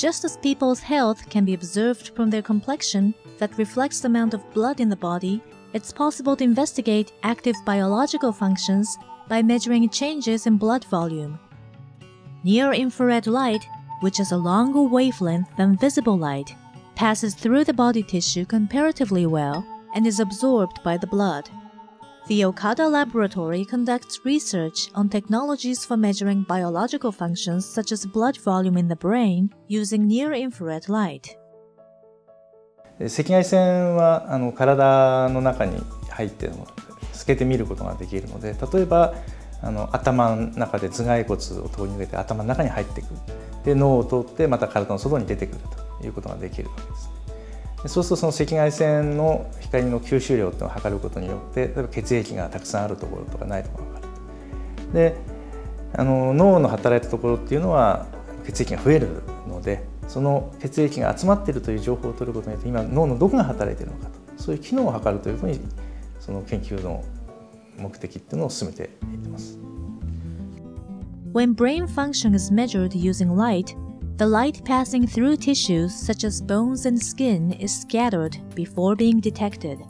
Just as people's health can be observed from their complexion that reflects the amount of blood in the body, it's possible to investigate active biological functions by measuring changes in blood volume. Near infrared light, which has a longer wavelength than visible light, passes through the body tissue comparatively well and is absorbed by the blood. The Okada Laboratory conducts research on technologies for measuring biological functions such as blood volume in the brain using near infrared light. 赤外線はあの体の中に入って透けて見ることができるので例えばあの頭の中で頭蓋骨を通り抜けて頭の中に入ってくるで脳を通ってまた体の外に出てくるということができるわけです。そうするとその赤外線の光の吸収量っていうのを測ることによって例えば血液がたくさんあるところとかないところが分かるであの脳の働いたところっていうのは血液が増えるのでその血液が集まっているという情報を取ることによって今脳のどこが働いているのかとそういう機能を測るというふうにその研究の目的っていうのを進めていってます。When brain function is measured using light, The light passing through tissues such as bones and skin is scattered before being detected.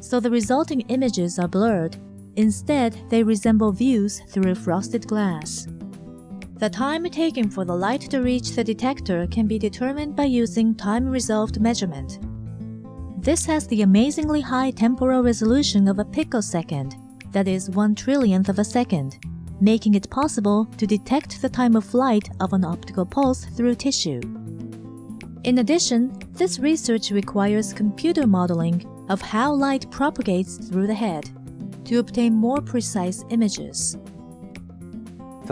So the resulting images are blurred. Instead, they resemble views through frosted glass. The time taken for the light to reach the detector can be determined by using time-resolved measurement. This has the amazingly high temporal resolution of a picosecond, that is one trillionth of a second, making it possible to detect the time of flight of an optical pulse through tissue. In addition, this research requires computer modeling of how light propagates through the head to obtain more precise images.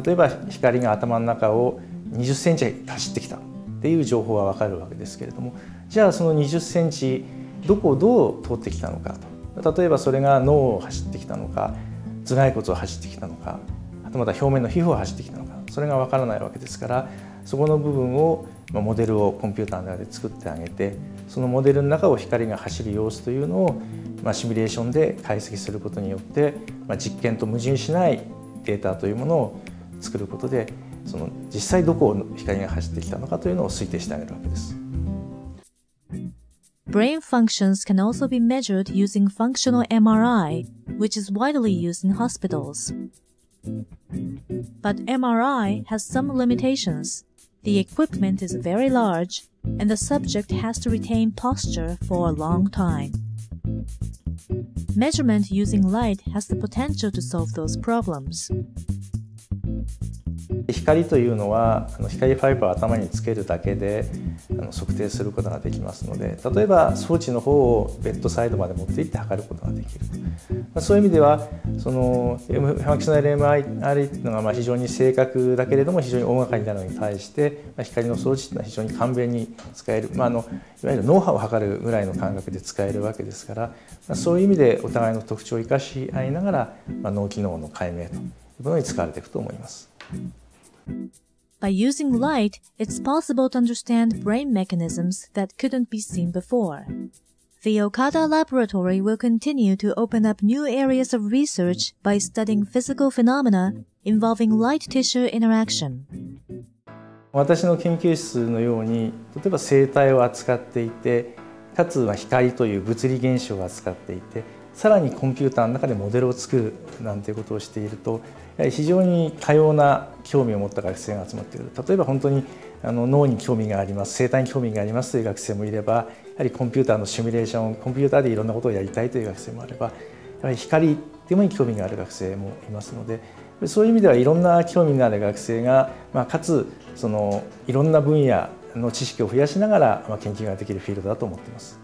例えば光が頭の中を20センチ走ってきたっていう情報はわかるわけですけれどもじゃあその20センチどこをどう通ってきたのかと例えばそれが脳を走ってきたのか頭蓋骨を走ってきたのか とまた表面の皮膚を走ってきたのかそれがわからないわけですからそこの部分をモデルをコンピューターの中で作ってあげてそのモデルの中を光が走る様子というのを、ま、シミュレーションで解析することによって、ま、実験と矛盾しないデータというものを作ることでその実際どこを光が走ってきたのかというのを推定してあげるわけです。Brain functions can also be measured using functional MRI, which is widely used in hospitals. But MRI has some limitations. The equipment is very large, and the subject has to retain posture for a long time. Measurement using light has the potential to solve those problems. 光というのは光ファイバーを頭につけるだけで測定することができますので例えば装置の方をベッドサイドまで持っていって測ることができるそういう意味ではそのファクショナル MRI っていうのがま非常に正確だけれども非常に大掛かりなのに対して光の装置っていうのは非常に簡便に使える、まあ、あのいわゆる脳波を測るぐらいの感覚で使えるわけですから、そういう意味でお互いの特徴を生かし合いながら、ま、脳機能の解明ということに使われていくと思います。By using light, it's possible to understand brain mechanisms that couldn't be seen before. The Okada Laboratory will continue to open up new areas of research by studying physical phenomena involving light tissue interaction. 私の研究室のように例えば生態を扱っていてかつは光という物理現象を扱っていてさらにコンピューターの中でモデルを作るなんていうことをしていると非常に多様な興味を持った学生が集まってくる例えば本当にあの脳に興味があります生態に興味がありますという学生もいればやはりコンピューターのシミュレーションコンピューターでいろんなことをやりたいという学生もあればやはり光っていうものに興味がある学生もいますのでそういう意味ではいろんな興味のある学生が、まあ、かつそのいろんな分野の知識を増やしながら、研究ができるフィールドだと思っています。